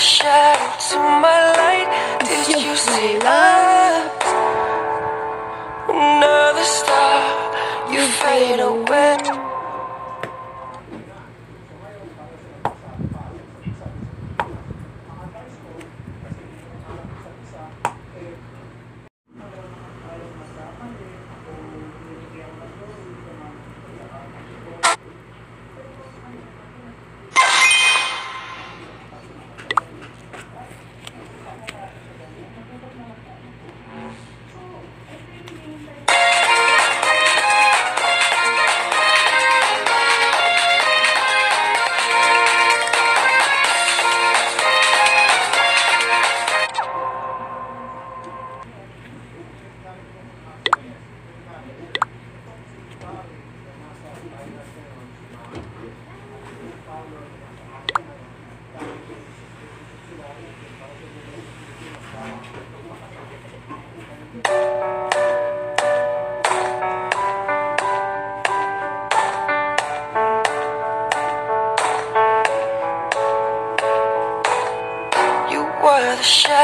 shadow to my light. Did you see love? Another star, you fade away. Were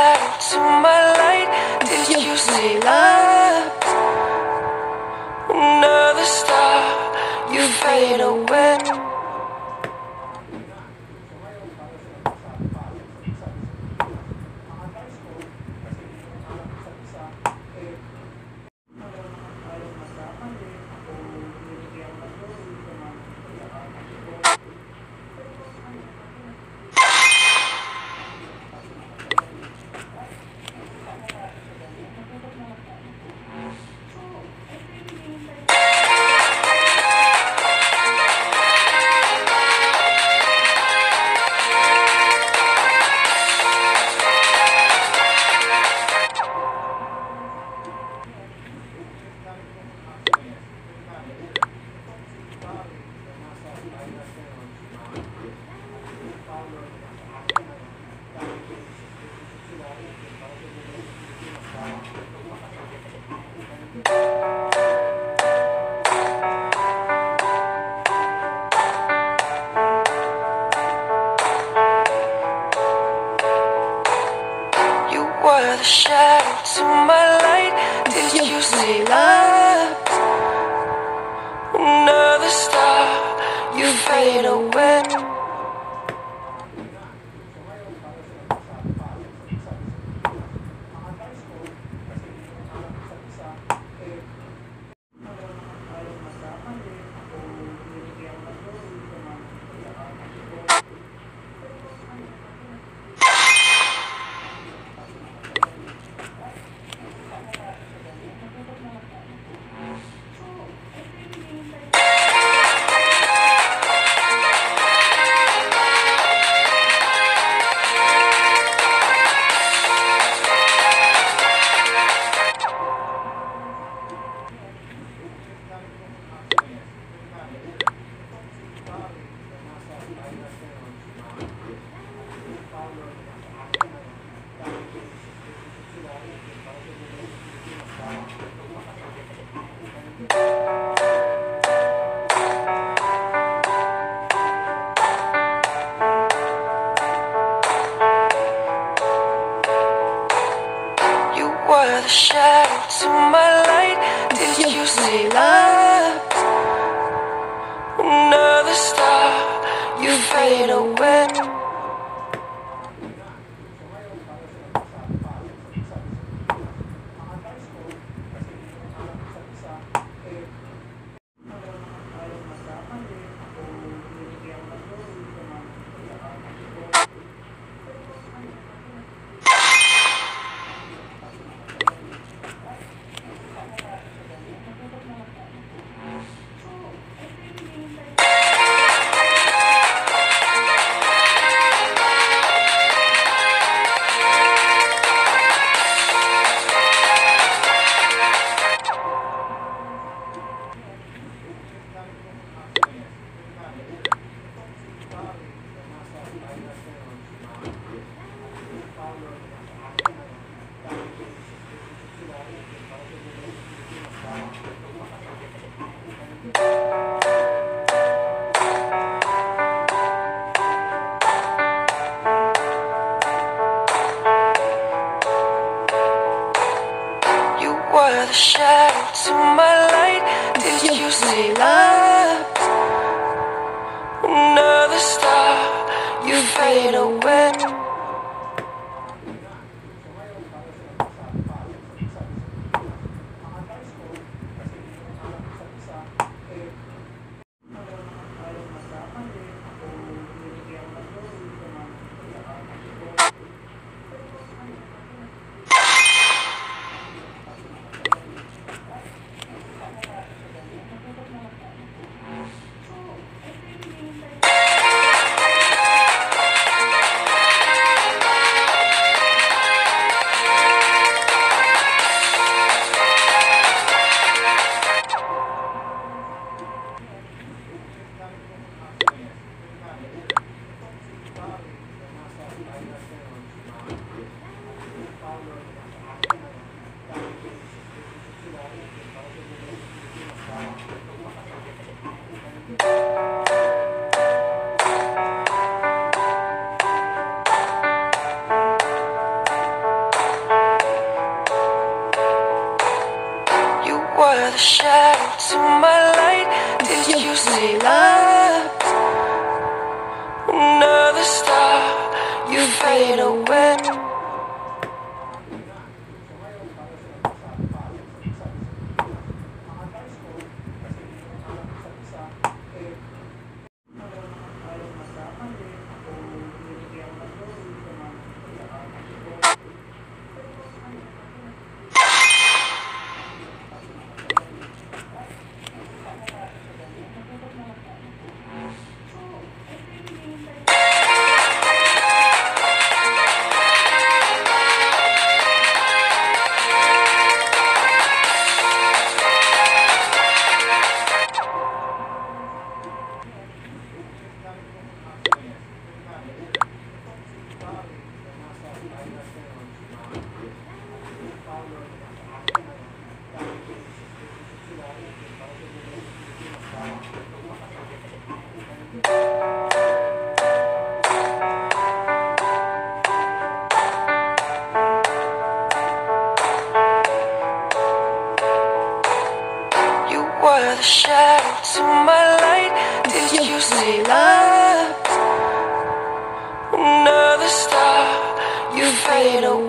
You see love? Another star, you fade away. The shadow to my light. Did you see love? Another star, you fade away. Were the shadow to my light. Did you see love? Another star, you fade away. Were the shadow to my light. Did you see love? Another star, you fade away. Were the shadow to my light. Did you see love? Another star, you fade away.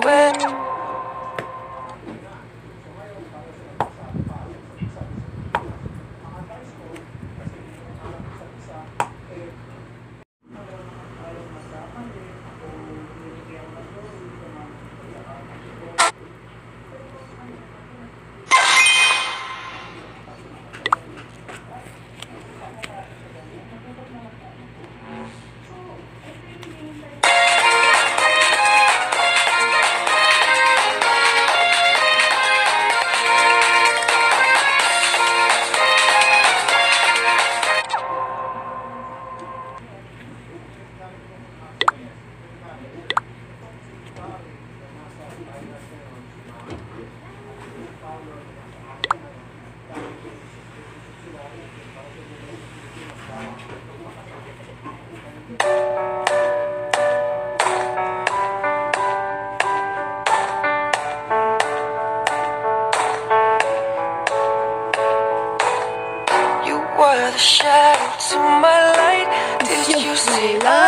Shadow to my light. Did you see love?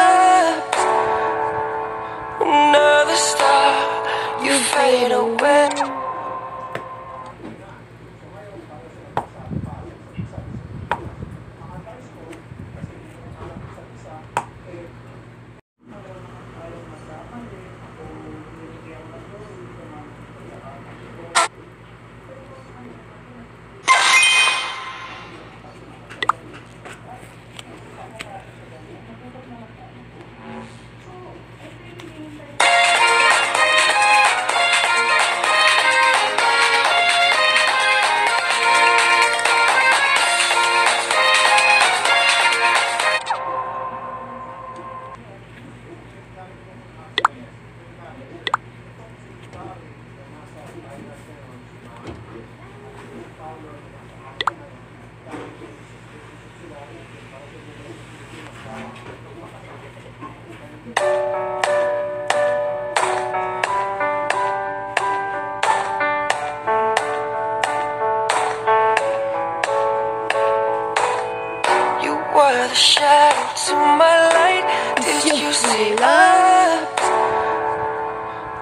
Shadow to my light. Did you see love?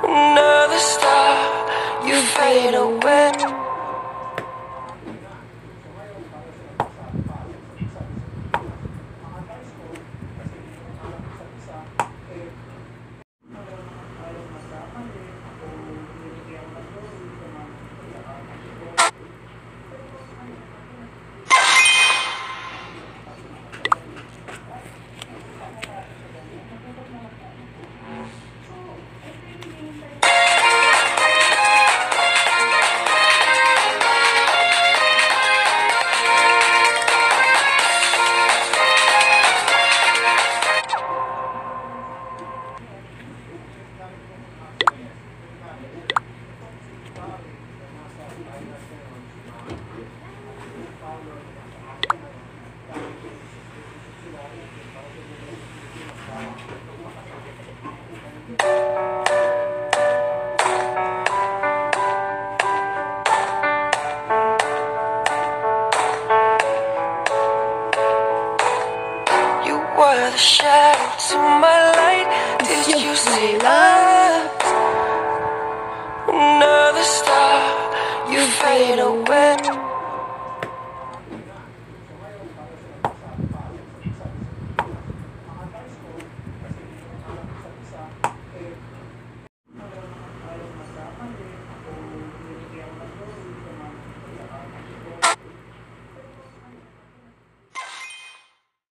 Another star, you fade away. To my light. Did you see love? Another star, you fade away.